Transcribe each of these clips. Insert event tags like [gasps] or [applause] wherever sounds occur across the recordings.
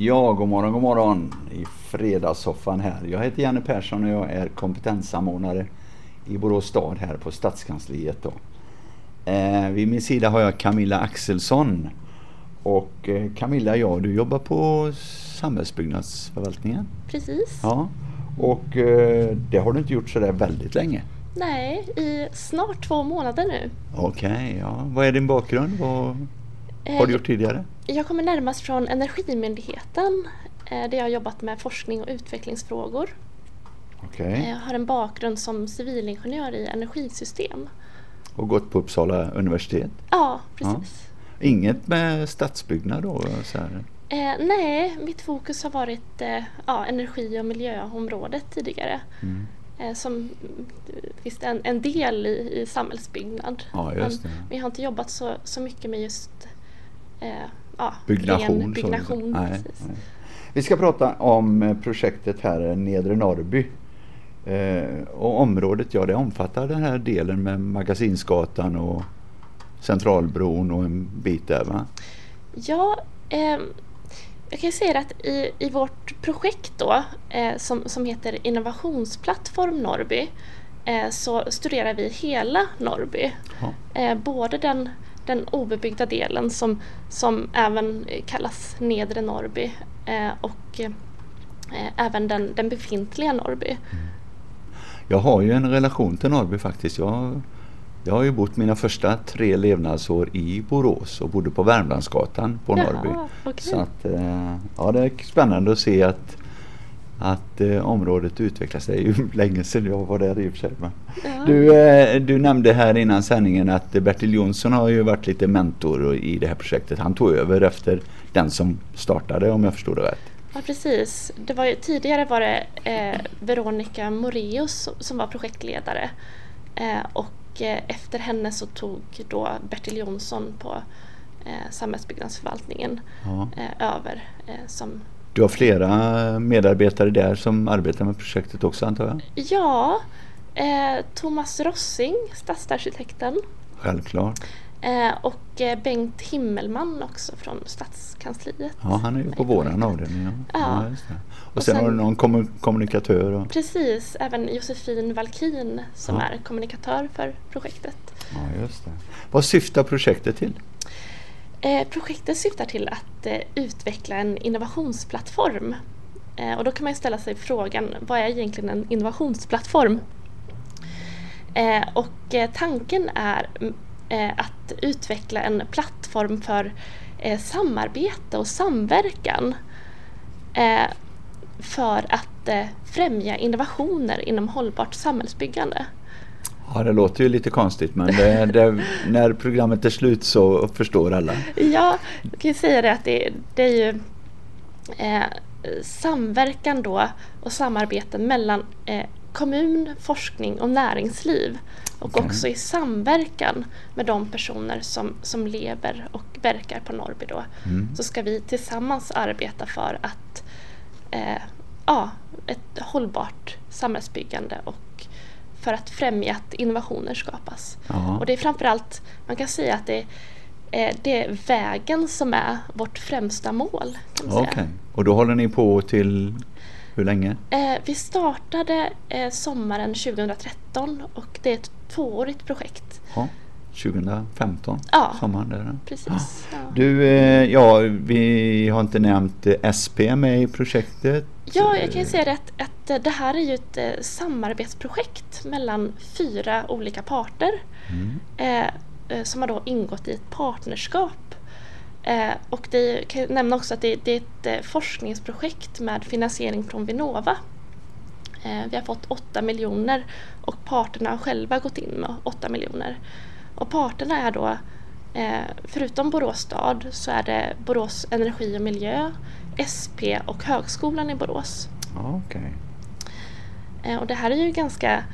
Ja, god morgon, god morgon i fredagssoffan här. Jag heter Janne Persson och jag är kompetenssamordnare i Borås stad här på Stadskansliet. Då. Eh, vid min sida har jag Camilla Axelsson. Och eh, Camilla, ja du jobbar på samhällsbyggnadsförvaltningen. Precis. Ja, och eh, det har du inte gjort sådär väldigt länge. Nej, i snart två månader nu. Okej, okay, ja. Vad är din bakgrund? Vad har du gjort tidigare? Jag kommer närmast från Energimyndigheten där jag har jobbat med forskning och utvecklingsfrågor. Okay. Jag har en bakgrund som civilingenjör i energisystem. Och gått på Uppsala universitet? Ja, precis. Ja. Inget med stadsbyggnad då? Så eh, nej, mitt fokus har varit eh, ja, energi och miljöområdet tidigare. Mm. Eh, som visst en, en del i, i samhällsbyggnad. Ja, det. Men vi har inte jobbat så, så mycket med just eh, ja, byggnation. byggnation nej, nej. Vi ska prata om projektet här Nedre Norrby. Eh, och området, ja det omfattar den här delen med Magasinsgatan och Centralbron och en bit där va? Ja, eh, jag kan säga att i, i vårt projekt då eh, som, som heter Innovationsplattform Norrby eh, så studerar vi hela Norrby. Ja. både den, den obebyggda delen som, som även kallas Nedre Norrby och även den, den befintliga Norrby. Mm. Jag har ju en relation till Norrby faktiskt. Jag, jag har ju bott mina första tre levnadsår i Borås och bodde på Värmlandsgatan på Norrby. okay. Så att, eh, ja, det är spännande att se att, att eh, området utvecklas. Det är ju [laughs] länge sedan jag var där i och för sig. Ja. Du, eh, du nämnde här innan sändningen att Bertil Jonsson har ju varit lite mentor i det här projektet. Han tog över efter den som startade om jag förstod det rätt. Ja precis. Det var ju, tidigare var det eh, Veronica Moreus som var projektledare eh, och eh, efter henne så tog då Bertil Jonsson på eh, samhällsbyggnadsförvaltningen ja. Eh, över som du har flera medarbetare där som arbetar med projektet också antar jag? Ja, eh, Thomas Rossing, stadsarkitekten. Självklart. Eh, och eh, Bengt Himmelman också från Stadskansliet. Ja, han är ju på våran avdelning. Ja. Ja. ja och, och sen, sen har du någon kom kommunikatör. Och... Precis, även Josefin Valkin som ja. är kommunikatör för projektet. Ja, just det. Vad syftar projektet till? Eh, Projektet syftar till att eh, utveckla en innovationsplattform. Eh, och då kan man ställa sig frågan, vad är egentligen en innovationsplattform? och tanken är att utveckla en plattform för samarbete och samverkan för att främja innovationer inom hållbart samhällsbyggande. Ja, det låter ju lite konstigt men det, det, när programmet är slut så förstår alla. Ja, jag kan ju säga det att det, det är ju eh, samverkan då och samarbete mellan eh, kommun, forskning och näringsliv. Och okay. också i samverkan med de personer som, som lever och verkar på Norrby då, mm. så ska vi tillsammans arbeta för att eh, ja, ett hållbart samhällsbyggande och för att främja att innovationer skapas. Aha. Och det är framförallt, man kan säga att det, eh, det är vägen som är vårt främsta mål. Okej, okay. och då håller ni på till hur länge? Eh, vi startade eh, sommaren 2013 och det är ett tvåårigt projekt. Ja, 2015, ja, sommaren där. Precis. [gasps] Ja. Du, eh, ja, vi har inte nämnt eh, SP med i projektet. Ja, jag kan ju säga att, att det här är ju ett eh, samarbetsprojekt mellan fyra olika parter mm. eh, som har då ingått i ett partnerskap Eh, och det kan jag nämna också att det, det är ett eh, forskningsprojekt med finansiering från Vinnova. Eh, vi har fått 8 miljoner och parterna har själva gått in med 8 miljoner. Och parterna är då, eh, förutom Borås stad, så är det Borås Energi och Miljö, SP och Högskolan i Borås. Okay. Eh, och det här är ju ganska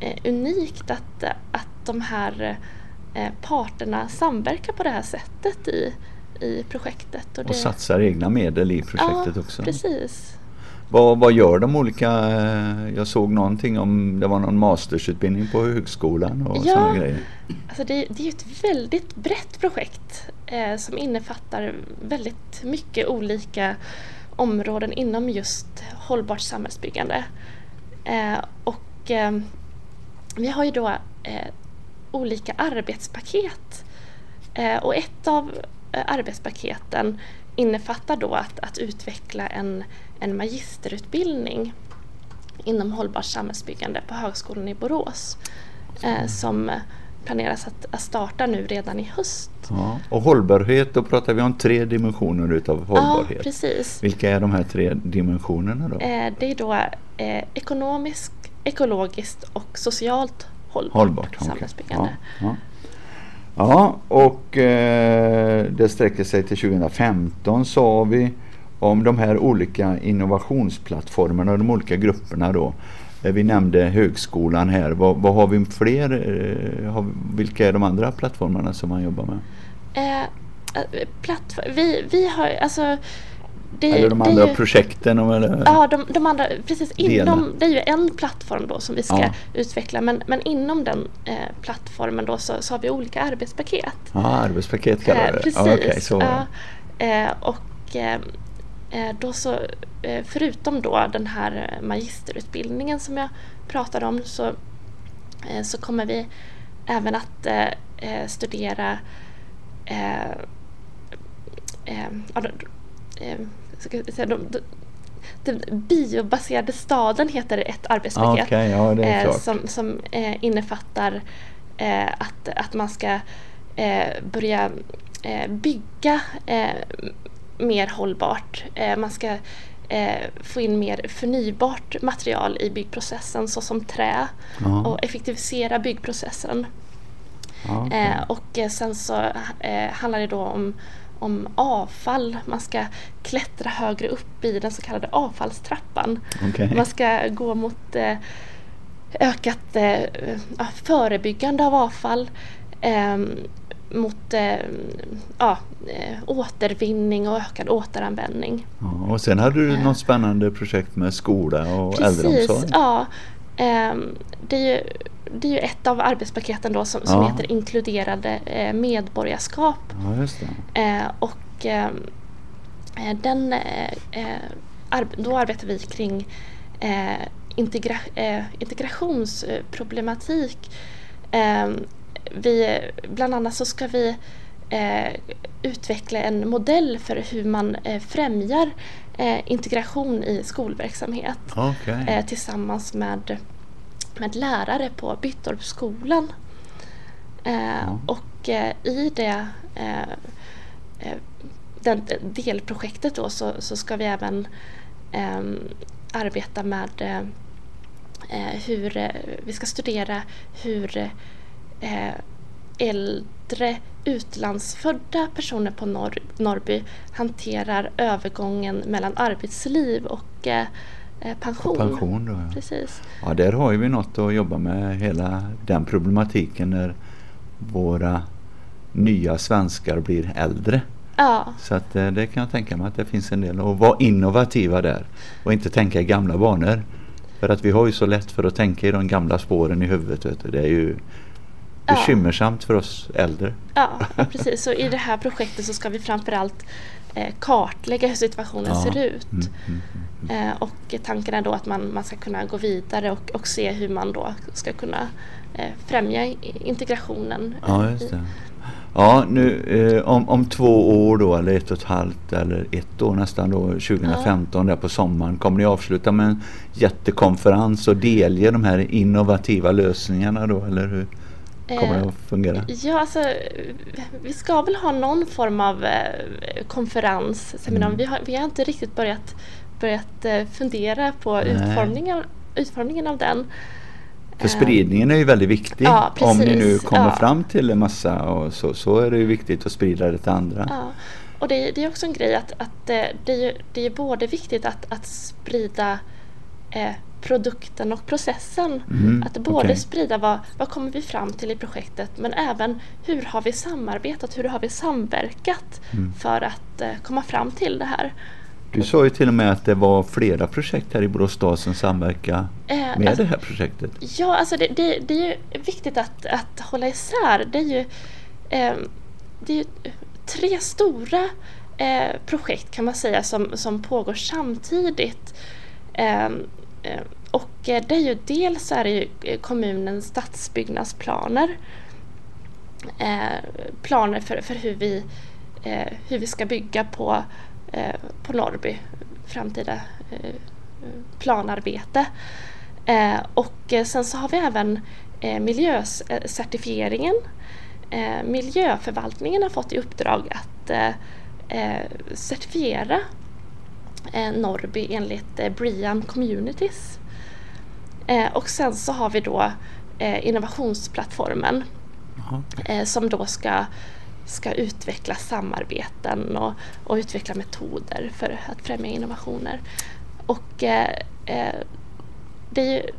eh, unikt att, att de här parterna samverkar på det här sättet i i projektet. Och, det... och satsar egna medel i projektet ja, också. precis. Vad, vad gör de olika? Eh, jag såg någonting om det var någon mastersutbildning på högskolan och ja, sådana grejer. Alltså det, det är ett väldigt brett projekt. eh, som innefattar väldigt mycket olika områden inom just hållbart samhällsbyggande. Eh, och eh, vi har ju då eh, olika arbetspaket eh, och ett av arbetspaketen innefattar då att, att utveckla en, en magisterutbildning inom hållbart samhällsbyggande på Högskolan i Borås eh, som planeras att, att, starta nu redan i höst. Ja, och hållbarhet, då pratar vi om tre dimensioner utav hållbarhet. Ja, precis. Vilka är de här tre dimensionerna då? Eh, det är då eh, ekonomiskt, ekologiskt och socialt hållbart, hållbart samhällsbyggande. Okay. Ja, ja ja, och eh, det sträcker sig till 2015 sa vi om de här olika innovationsplattformarna och de olika grupperna då. Eh, vi nämnde högskolan här. Vad, vad har vi fler? Eh, har, vilka är de andra plattformarna som man jobbar med? Eh, eh plattform, vi, vi har alltså det, eller de andra ju, projekten? Eller ja, de, de andra, precis. Inom, det är ju en plattform då som vi ska ja. utveckla men, men inom den eh, plattformen då så, så, har vi olika arbetspaket. Ja, arbetspaket kallar vi det. Precis. Okay, så. Ja, eh, och Eh, då så, eh, förutom då den här magisterutbildningen som jag pratade om så, eh, så kommer vi även att studera den biobaserade staden heter ett arbetspaket okay, ja, som, som innefattar att, att man ska börja bygga mer hållbart. Eh, man ska eh, få in mer förnybart material i byggprocessen såsom trä ja. och effektivisera byggprocessen. Ja, okay. eh, och eh, sen så eh, handlar det då om, om avfall. Man ska klättra högre upp i den så kallade avfallstrappan. Okay. Man ska gå mot eh, ökat förebyggande av avfall ehm, mot eh, ja, eh, återvinning och ökad återanvändning. Ja, och sen hade du eh. något spännande projekt med skola och Precis, äldreomsorg. Ja, eh, det, är ju, det är ju ett av arbetspaketen då som, som heter inkluderade eh, medborgarskap. Ja. Eh, och ehm, den, då arbetar vi kring integra integrationsproblematik vi, bland annat så ska vi eh, utveckla en modell för hur man eh, främjar eh, integration i skolverksamhet okay. Eh, tillsammans med, med lärare på Byttorpsskolan. Mm. Och eh, i det den, delprojektet då så, så ska vi även arbeta med hur vi ska studera hur eh, äldre utlandsfödda personer på Norr, Norrby hanterar övergången mellan arbetsliv och eh, eh pension. Och pension då, ja. Precis. Ja, där har vi något att jobba med, hela den problematiken när våra nya svenskar blir äldre. Ja. Så att eh, det kan jag tänka mig att det finns en del att vara innovativa där och inte tänka i gamla banor. För att vi har ju så lätt för att tänka i de gamla spåren i huvudet. Det är ju bekymmersamt för oss äldre. Ja, precis. Så i det här projektet så ska vi framförallt eh, kartlägga hur situationen ja. ser ut. Mm, mm, mm, eh, och tanken är då att man, man ska kunna gå vidare och, och se hur man då ska kunna eh, främja integrationen. Ja, just det. Ja, nu eh, om, om två år då eller ett och ett halvt eller ett år nästan då 2015 ja. där på sommaren kommer ni avsluta med en jättekonferens och delge de här innovativa lösningarna då eller hur? kommer det att fungera? Ja, alltså, vi ska väl ha någon form av eh, konferens. Mm. Vi, har, vi har inte riktigt börjat, börjat eh, fundera på utformningen, utformningen av den. För spridningen är ju väldigt viktig. Ja, Om ni nu kommer ja. fram till en massa och så, så är det ju viktigt att sprida det till andra. Ja. Och det, det, är också en grej att, att eh, det, är, det är både viktigt att, att sprida eh, produkten och processen. Mm, att både okay. sprida vad, vad kommer vi fram till i projektet men även hur har vi samarbetat, hur har vi samverkat mm. för att eh, komma fram till det här. Du sa ju till och med att det var flera projekt här i Borås stad som samverkar eh, med alltså, det här projektet. Ja, alltså det, det, det, är ju viktigt att, att hålla isär. Det är ju, eh, det är ju tre stora eh, projekt kan man säga som, som pågår samtidigt. Ehm, eh, och det är ju dels är det ju kommunens stadsbyggnadsplaner. Eh, planer för, för hur, vi, eh, hur vi ska bygga på, eh, på Norrby, framtida planarbete. och sen så har vi även miljöcertifieringen. miljöförvaltningen har fått i uppdrag att certifiera Norrby enligt Brian Communities. och sen så har vi då innovationsplattformen eh, som då ska, ska utveckla samarbeten och, och utveckla metoder för att främja innovationer. Och eh, eh det är ju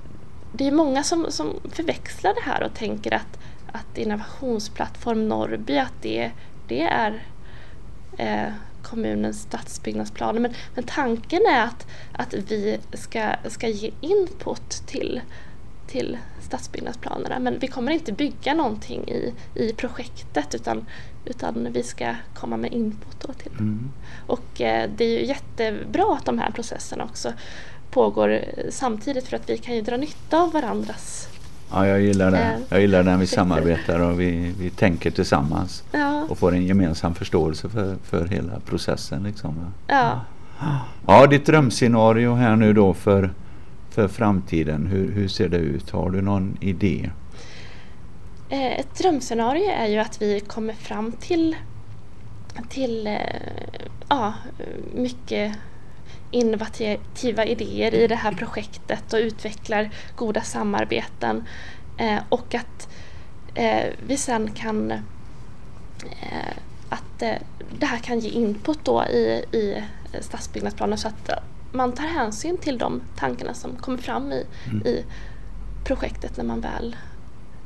det är många som, som förväxlar det här och tänker att, att innovationsplattform Norrby, att det, det är eh, kommunens stadsbyggnadsplaner. Men, men tanken är att, att vi ska, ska ge input till till stadsbyggnadsplanerna. Men vi kommer inte bygga någonting i, i projektet utan, utan vi ska komma med input då till mm. Och eh, det är ju jättebra att de här processerna också pågår samtidigt för att vi kan ju dra nytta av varandras Ja, jag gillar det. Eh, jag gillar när vi samarbetar och vi, vi tänker tillsammans ja. och får en gemensam förståelse för, för hela processen. Liksom. Ja. ja, ditt drömscenario här nu då för för framtiden? Hur, hur ser det ut? Har du någon idé? Eh, ett drömscenario är ju att vi kommer fram till, till eh, ja, mycket innovativa idéer i det här projektet och utvecklar goda samarbeten eh, och att vi sen kan att det här kan ge input då i, i stadsbyggnadsplanen så att man tar hänsyn till de tankarna som kommer fram i, mm. i projektet när man väl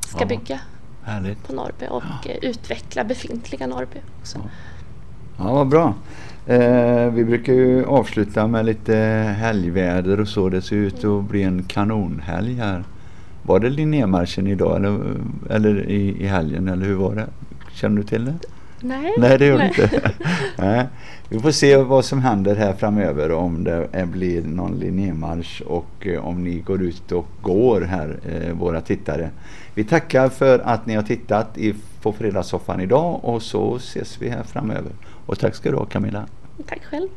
ska ja, bygga härligt. på Norrby och ja. Eh, utveckla befintliga Norrby också. Ja, ja vad bra. Eh, vi brukar ju avsluta med lite helgväder och så. Det ser ut mm. att bli en kanonhelg här. Var det Linnémarschen idag eller, eller i, i helgen eller hur var det? Känner du till det? Nej. Nej, det gör du inte. [laughs] Nej. Vi får se vad som händer här framöver om det blir någon Linnémarsch och eh, om ni går ut och går här, eh, våra tittare. Vi tackar för att ni har tittat i, på Fredagssoffan idag och så ses vi här framöver. Och tack ska du ha Camilla. Tack själv.